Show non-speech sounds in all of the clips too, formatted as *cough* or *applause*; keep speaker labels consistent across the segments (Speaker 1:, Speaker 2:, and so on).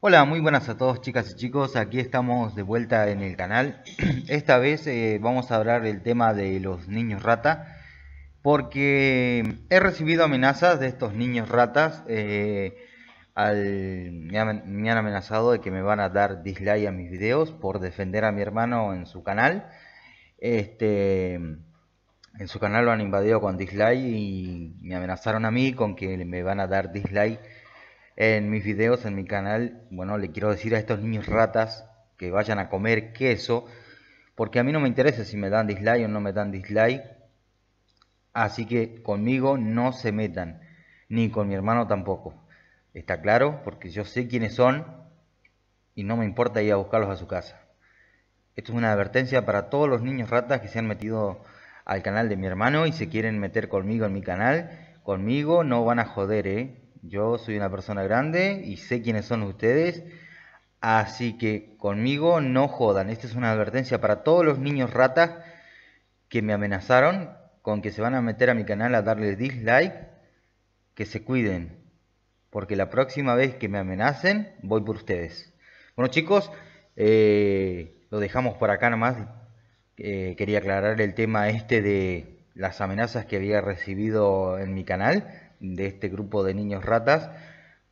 Speaker 1: Hola, muy buenas a todos chicas y chicos, aquí estamos de vuelta en el canal. *clears throat* Esta vez eh, vamos a hablar del tema de los niños rata, porque he recibido amenazas de estos niños ratas. Eh, me, han, amenazado de que me van a dar dislike a mis videos por defender a mi hermano en su canal. Este, en su canal lo han invadido con dislike y me amenazaron a mí con que me van a dar dislike en mis videos, en mi canal, bueno, le quiero decir a estos niños ratas que vayan a comer queso, porque a mí no me interesa si me dan dislike o no me dan dislike, así que conmigo no se metan, ni con mi hermano tampoco. ¿Está claro? Porque yo sé quiénes son y no me importa ir a buscarlos a su casa. Esto es una advertencia para todos los niños ratas que se han metido al canal de mi hermano y se quieren meter conmigo en mi canal. Conmigo no van a joder, ¿eh? Yo soy una persona grande y sé quiénes son ustedes. Así que conmigo no jodan. Esta es una advertencia para todos los niños ratas que me amenazaron con que se van a meter a mi canal a darle dislike. Que se cuiden. Porque la próxima vez que me amenacen, voy por ustedes. Bueno chicos, eh, lo dejamos por acá nomás. Eh, quería aclarar el tema este de las amenazas que había recibido en mi canal de este grupo de niños ratas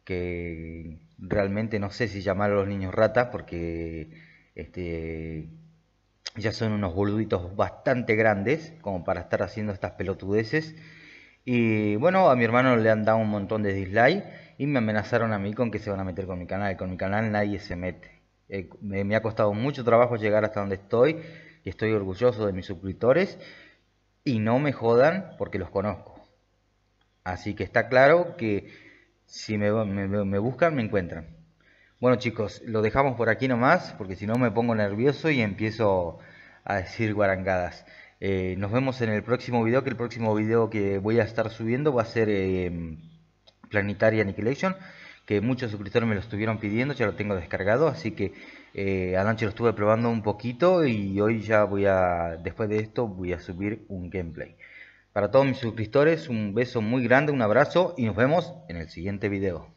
Speaker 1: que realmente no sé si llamar a los niños ratas porque este ya son unos boluditos bastante grandes como para estar haciendo estas pelotudeces. Y bueno a mi hermano le han dado un montón de dislike y me amenazaron a mí con que se van a meter con mi canal. Con mi canal nadie se mete. Eh, me ha costado mucho trabajo llegar hasta donde estoy y estoy orgulloso de mis suscriptores. Y no me jodan porque los conozco Así que está claro que si me, buscan, me encuentran. Bueno chicos, lo dejamos por aquí nomás, porque si no me pongo nervioso y empiezo a decir guarangadas. Eh, nos vemos en el próximo video, que el próximo video que voy a estar subiendo va a ser eh, Planetary Annihilation, que muchos suscriptores me lo estuvieron pidiendo, ya lo tengo descargado, así que eh, anoche lo estuve probando un poquito y hoy ya voy a, después de esto, voy a subir un gameplay. Para todos mis suscriptores, un beso muy grande, un abrazo y nos vemos en el siguiente video.